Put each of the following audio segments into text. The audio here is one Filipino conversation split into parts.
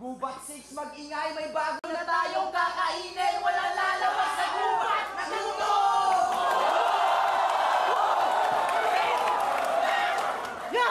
Gubat 6, mag-ingay, may bago na tayong kakainin. Walang lalabas sa gubat na luto! Yo!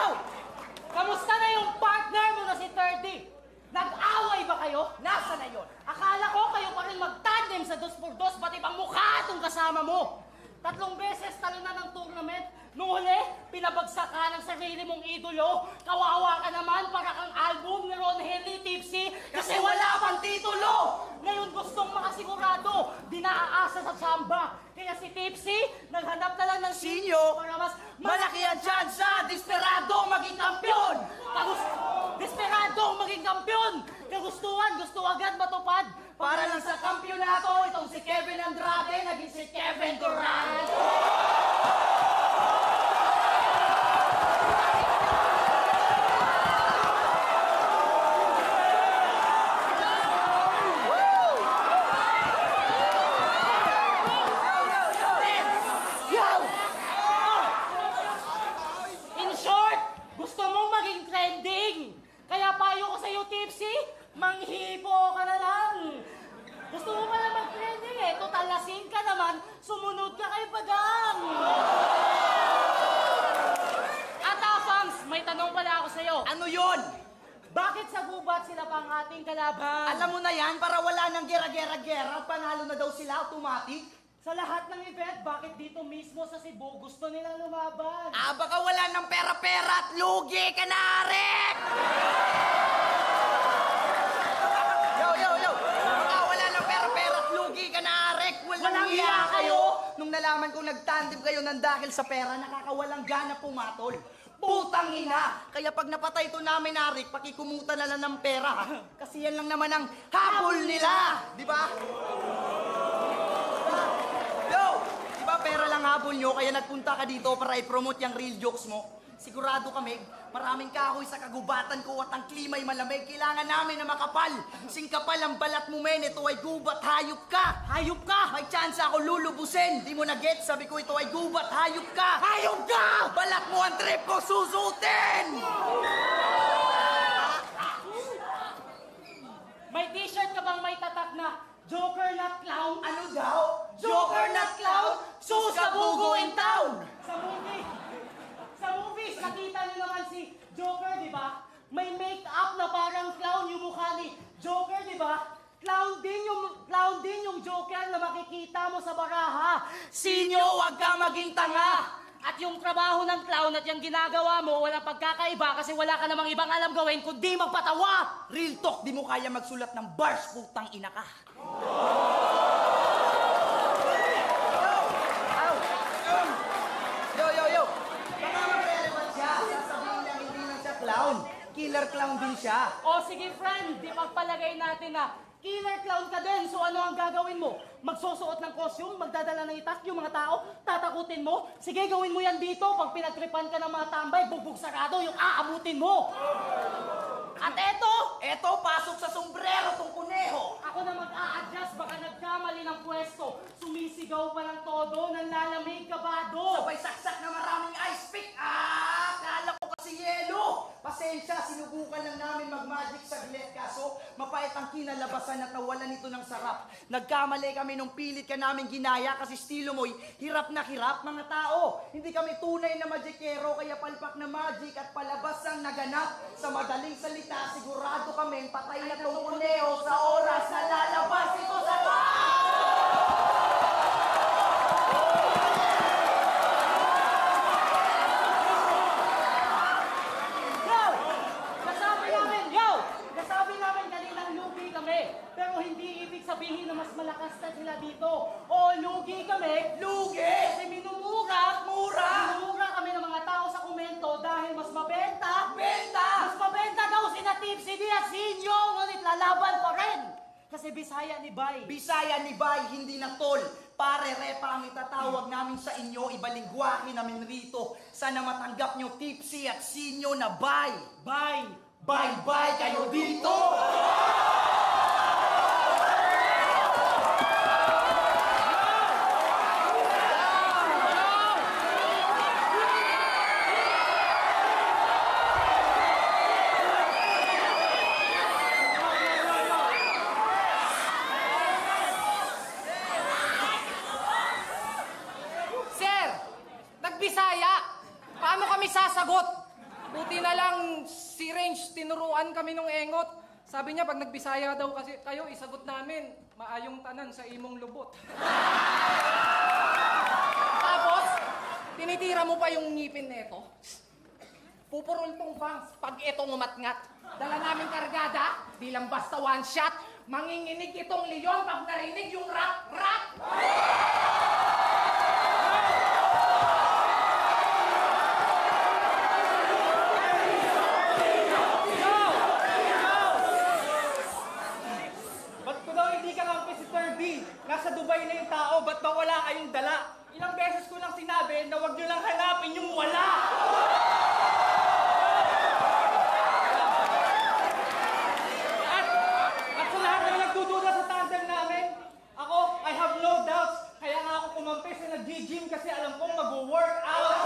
Kamusta na yung partner mo na si 30? Nag-away ba kayo? Nasa na yun? Akala ko kayo pa rin mag-tandem sa dos por dos, pati pang mukha itong kasama mo. Tatlong beses talo na ng tournament. Nung huli, pinabagsak ka ng sarili mong idolo. Kawawa ka naman para kang album ni Ron Henley Tipsy kasi wala pang titulo. Ngayon gustong makasigurado, di naaasa sa samba. Kaya si Tipsy, naghanap na lang ng Sinyo, para mas Malaki ang tsansa, desperado maging kampiyon! Kagus Desperado maging kampiyon! Kagustuhan, gusto agad matupad. Para lang sa kampyonato, itong si Kevin Andrade naging si Kevin Durant! Yo! In short, gusto mong maging trending. Kaya payo ko Tipsy, manghipo ka na lang. Gusto mo pala mag-trending eh. Total lasing ka naman, sumunod ka kay Pagang. At Apangs, may tanong pala ako sa'yo. Ano yon? Bakit sa gubat sila pang ating kalaban? Alam mo na yan, para wala nang gera-gera-gera, panalo na daw sila automatic. Sa lahat ng event, bakit dito mismo sa Cebu gusto nilang lumaban? Ah, baka wala ng pera-pera at lugi ka na, Rick! Yo, yo, yo! Baka wala ng pera-pera at lugi ka na, Rick! Iya kayo! Nung nalaman kong nagtandem kayo ng dahil sa pera, nakakawalang gana pumatol. Putang ina! Kaya pag napatay to namin, na, Rick, pakikumuta na lang ng pera, ha? Kasi yan lang naman ang habol nila! Di ba? Yo! Di ba pera lang habol nyo, kaya nagpunta ka dito para i-promote yung real jokes mo? Sigurado kami, maraming kahoy sa kagubatan ko at ang klima'y malamig. Kailangan namin na makapal. Singkapal ang balat mo, men. Ito ay gubat, hayop ka. Hayop ka! May chance ako lulubusin. Di mo na get, sabi ko ito ay gubat, hayop ka. Hayop ka! Balat mo ang trip ko, susutin! May t-shirt ka bang may tatak na Joker not clown? Ano daw? Joker not clown, sus kabugo in town! Sa movie, sa movies, nakita niyo naman si Joker, di ba? May make-up na parang clown yung mukha ni Joker, di ba? Clown din yung clown din yung Joker na makikita mo sa baraha. Sinyo, wag ka maging tanga! At yung trabaho ng clown at yung ginagawa mo, walang pagkakaiba kasi wala ka namang ibang alam gawin kundi magpatawa. Real talk, di mo kaya magsulat ng bars, putang ina ka. Ow! Yo, yo, yo! Baka mag-relevant siya. Sasabihin lang hindi lang siya clown. Killer clown din siya. O sige friend, di pagpalagay natin na killer clown ka din. So ano ang gagawin mo? Magsusuot ng costume, magdadala ng itak yung mga tao, tatakutin mo? Sige, gawin mo yan dito. Pag pinagtripan ka ng mga tambay, bugbog sarado yung aabutin mo. At eto, Eto, pasok sa sombrero tong kuneho. ako na mag-a-adjust, baka nagkamali ng pwesto. Sumisigaw pa ng todo, nanlalamig kabado. Sabay saksak na maraming ice pick. Ah, kala ko kasi yelo. Pasensya, sinubukan lang namin mag-magic saglit. Kaso, mapait ang kinalabasan at nawalan nito ng sarap. Nagkamali kami nung pilit ka namin ginaya kasi estilo mo'y hirap na hirap mga tao. Hindi kami tunay na magikero kaya palpak na magic at palabas ang naganap. Sa madaling salita, sigurado kami patay na tong sa oras na lalabas ito sa Yo! Nasabi namin, yo! Nasabi namin kanilang lugi kami. Pero hindi ibig sabihin na mas malakas na sila dito. O lugi kami. Lugi! Kasi minumura. Mura! Minumura kami ng mga tao sa komento dahil mas mabenta. Benta! Mas mabenta daw si Tipsy D at si Inyo. Ngunit lalaban pa rin. Kasi Bisaya ni Bay. Bisaya ni Bay, hindi na tol. Pare, repa ang itatawag namin sa inyo, ibalingwahe namin rito. Sana matanggap nyo tipsy at sinyo na bay. Bay! Bye-bye kayo dito! Buti na lang si Range, tinuruan kami nung engot. Sabi niya, pag nagbisaya daw kasi kayo, isagot namin, maayong tanan sa imong lubot. Tapos, tinitira mo pa yung ngipin neto. Pupurol tong bangs pag itong umatngat. Dala namin kargada, di lang basta one shot. Manginginig itong leon pag narinig yung rap, rap! Ba't ko daw hindi ka kampi si Sir B? Nasa Dubai na yung tao, ba't ba wala kayong dala? Ilang beses ko lang sinabi na huwag nyo lang hanapin yung wala! At, at sa lahat ng nagdududa sa tandem namin, ako, I have no doubts. Kaya nga ako kumampi sa nag-gym kasi alam kong mag-work out.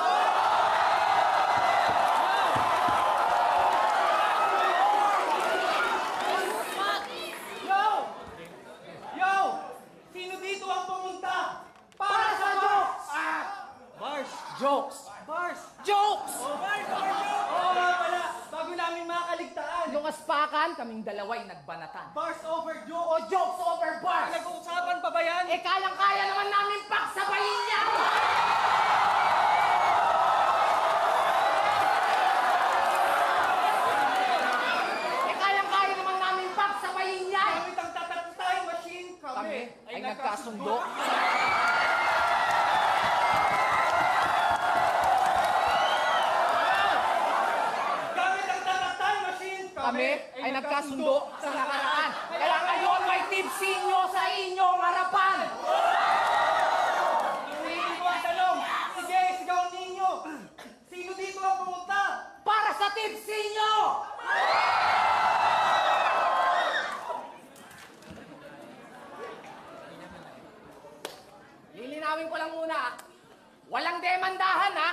Yo! Yo! Sino dito ang pumunta? Para sa jokes! Ah! Bars! Jokes! Bars! Jokes! Oh, bars! Bars! Oo nga pala! Bago namin makaligtaan. Nung aspakan, kaming dalaway nagbanatan. Bars over O jokes! jokes over bars! Nag-uusapan pa ba yan? Eh, kayang-kaya naman namin paksabayin yan! eh, kayang-kaya naman namin paksabayin yan! Gamit ang tatatay machine kami, Kami ay nagkasundo. Nagkasundo sa nakaraan. Kaya ngayon may tipsy nyo sa inyong harapan! Hinihin ko ang tanong. Sige, sigaw ninyo. Sino dito ang pumunta? Para sa tipsy nyo! Lilinawin ko lang muna. ah. Walang demandahan ha.